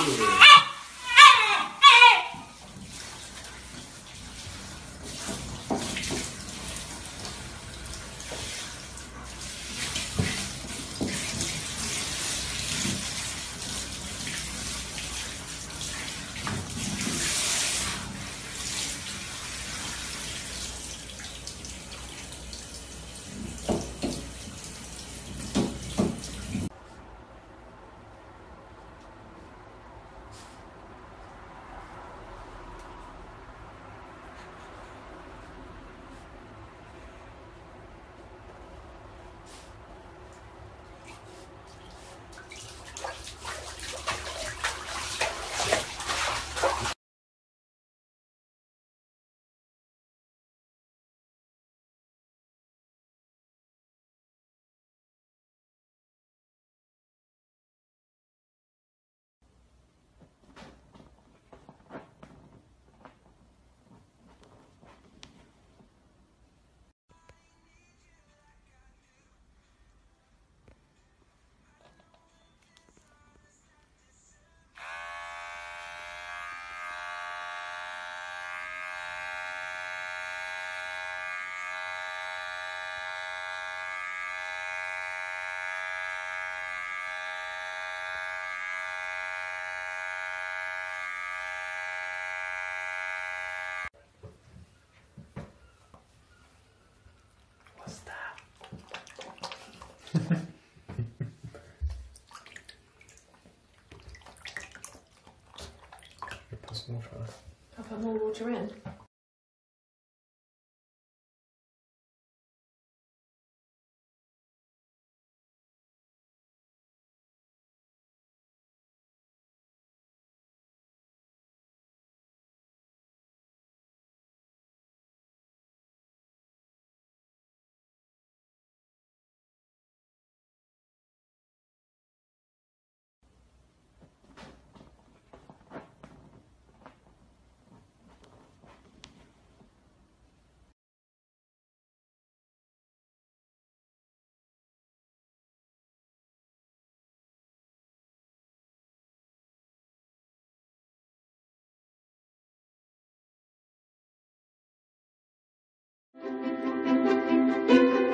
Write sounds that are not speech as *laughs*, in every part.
What's More water in. Música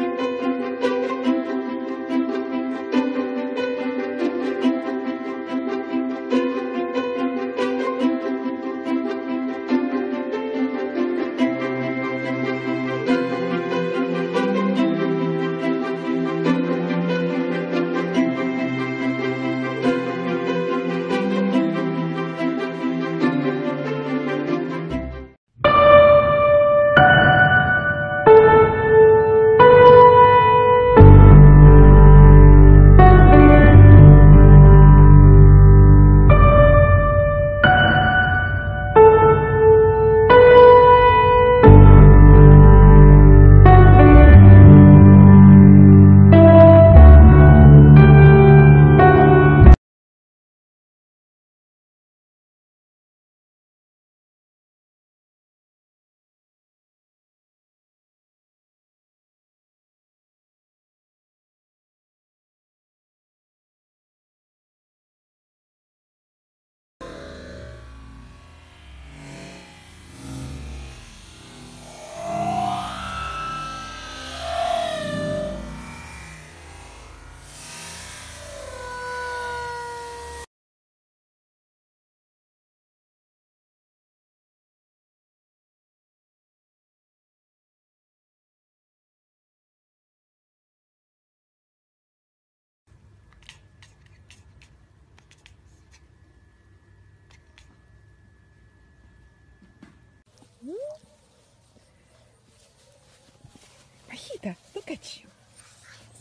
look at you.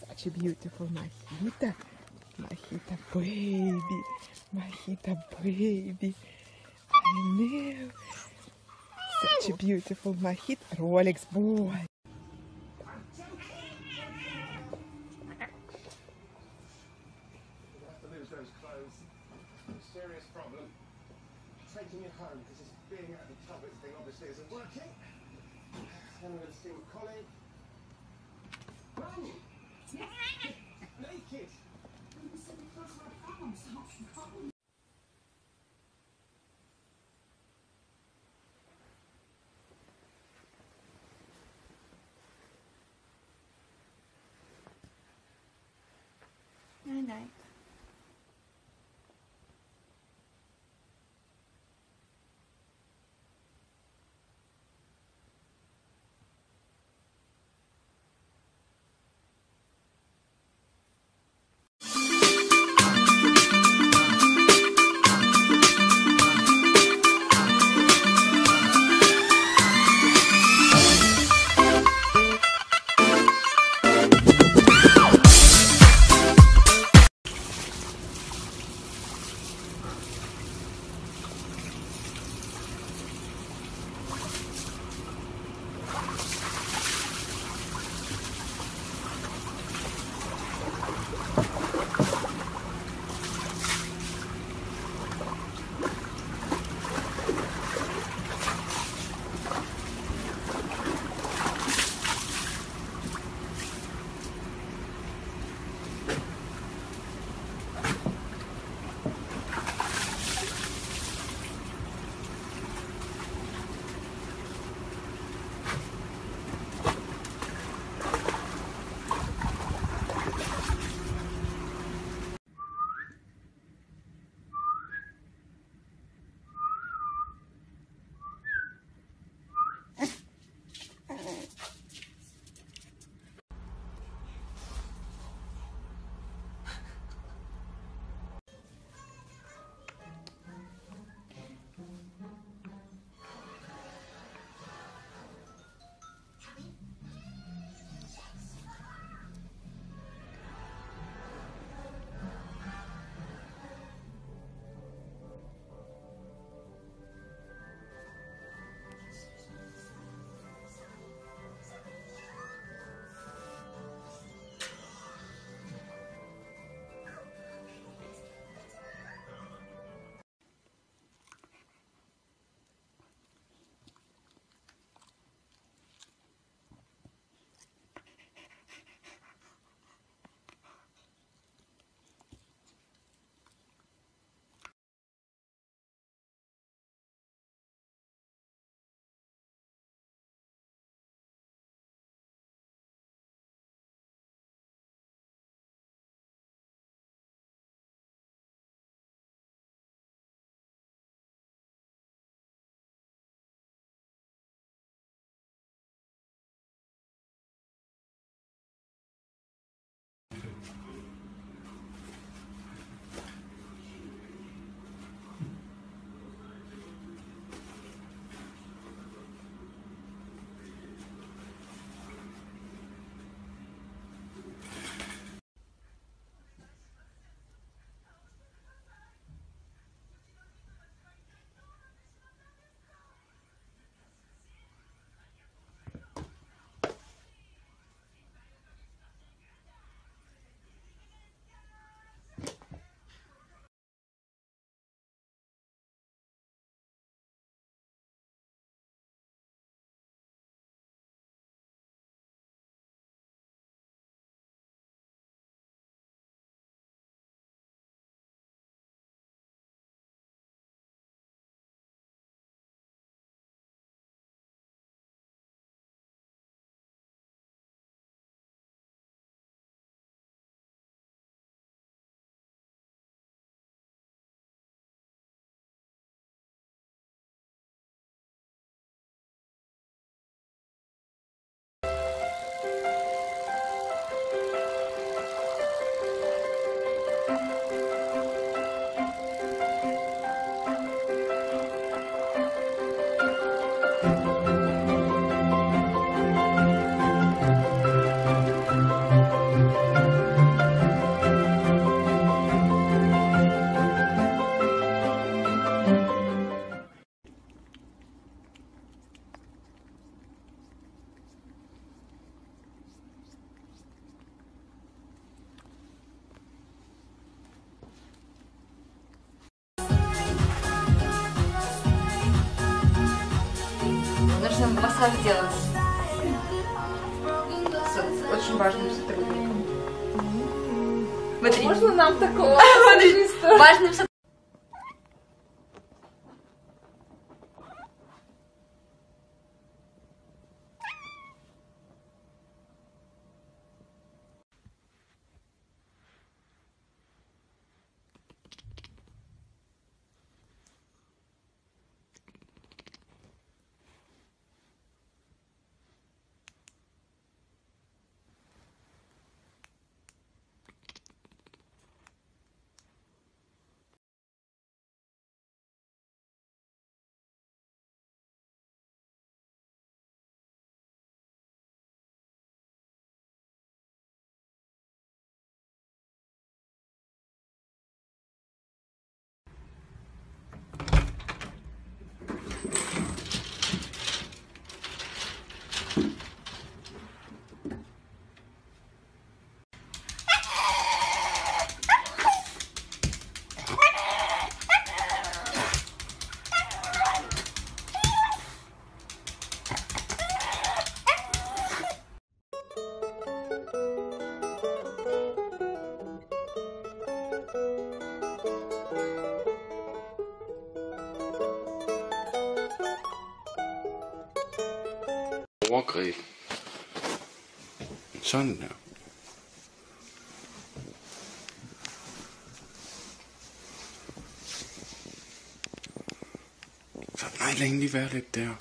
Such a beautiful Mahita. Mahita baby. Mahita baby. I know. Such a beautiful Mahita. Rolex boy. Serious problem. Taking it home because this being out of the tub thing obviously isn't working. Then I'm going to steal Collie. Run! Массаж делать. С очень важным сотрудником. Смотри. Можно нам такого? *laughs* Важным сотрудником. Overgreb. Sådan der. Så nej, lad hende lige være lidt der.